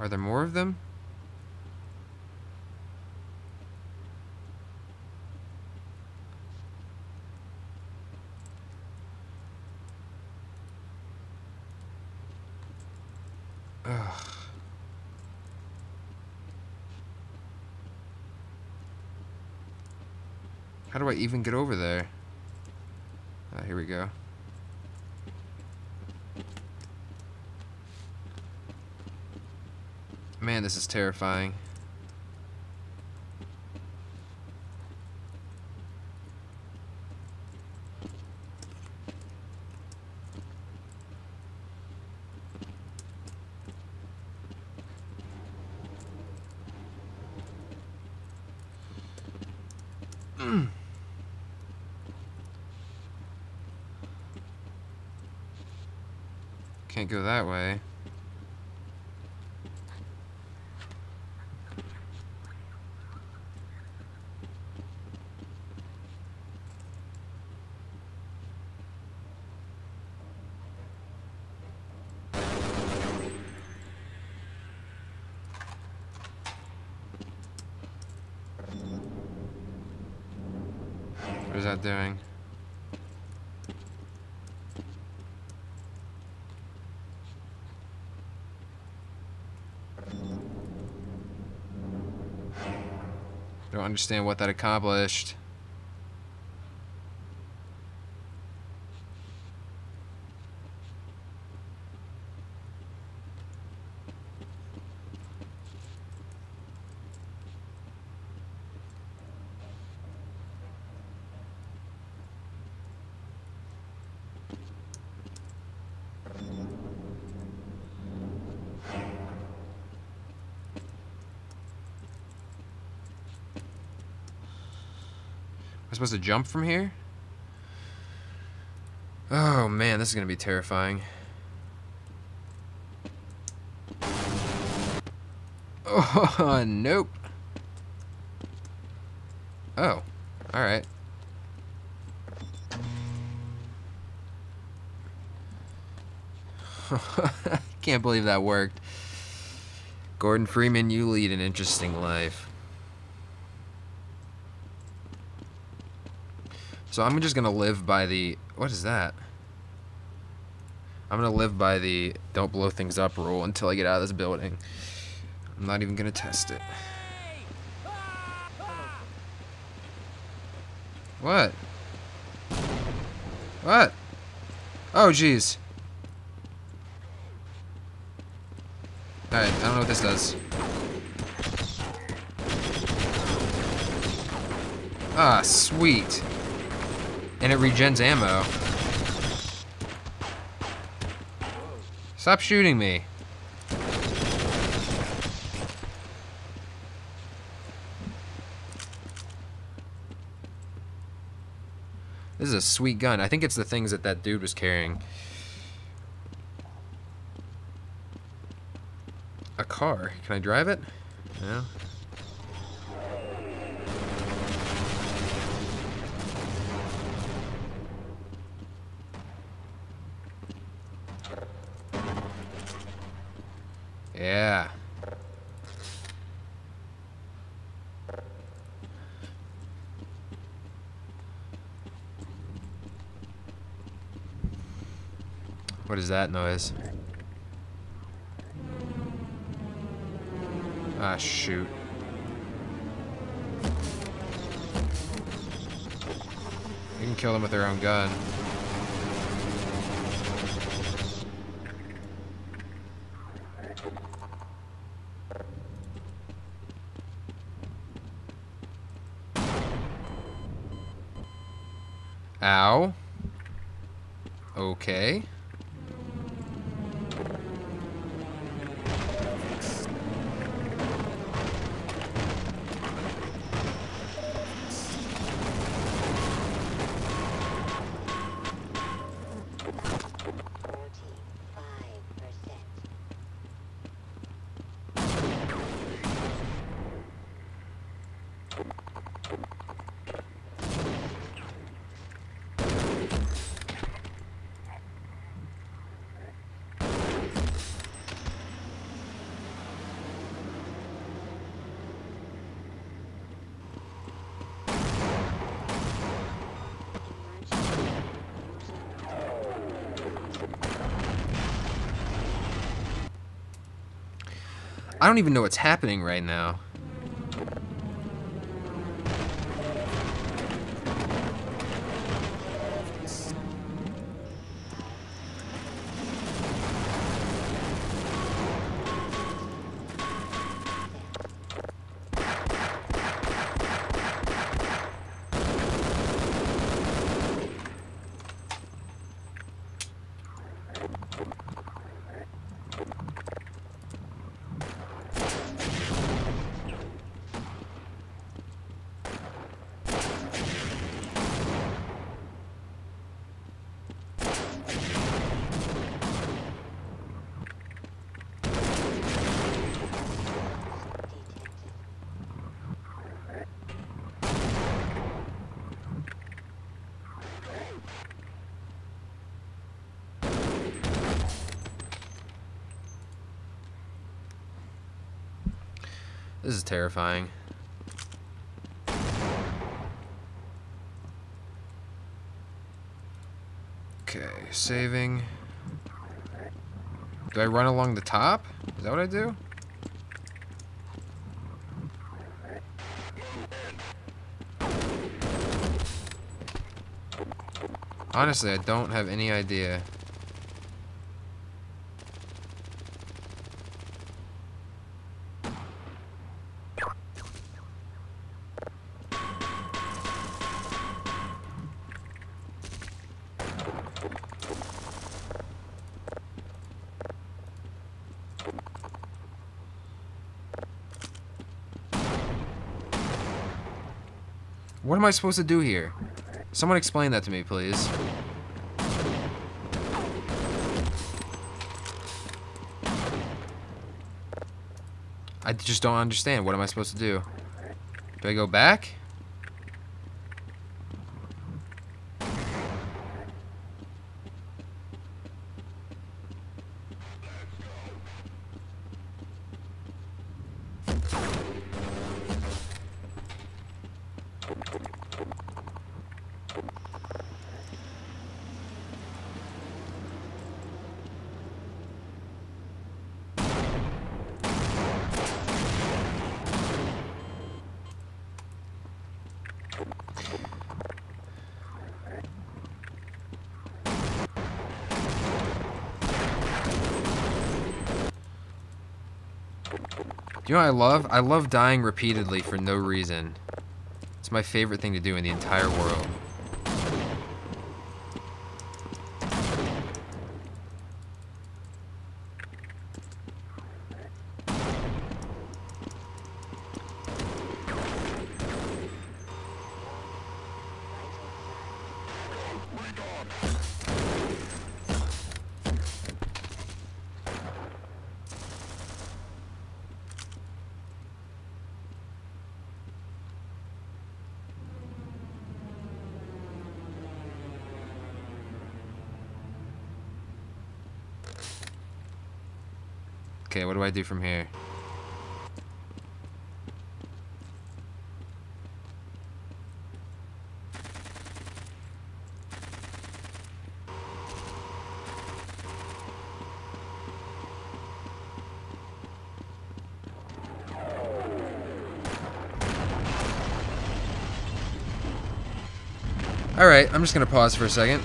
Are there more of them? Ugh. How do I even get over there? Uh, here we go. Man, this is terrifying. Can't go that way. What is that doing? Don't understand what that accomplished. I supposed to jump from here? Oh man, this is gonna be terrifying. Oh, nope. Oh, alright. Can't believe that worked. Gordon Freeman, you lead an interesting life. So I'm just gonna live by the what is that? I'm gonna live by the don't blow things up rule until I get out of this building. I'm not even gonna test it. What? What? Oh jeez. Alright, I don't know what this does. Ah, sweet. And it regens ammo. Stop shooting me. This is a sweet gun. I think it's the things that that dude was carrying. A car. Can I drive it? No. Yeah. What is that noise? Ah, shoot. You can kill them with their own gun. Ow. Okay. I don't even know what's happening right now. This is terrifying. Okay, saving. Do I run along the top? Is that what I do? Honestly, I don't have any idea. What am I supposed to do here? Someone explain that to me, please. I just don't understand. What am I supposed to do? Do I go back? Do you know I love? I love dying repeatedly for no reason. It's my favorite thing to do in the entire world. Okay, what do I do from here? Alright, I'm just gonna pause for a second.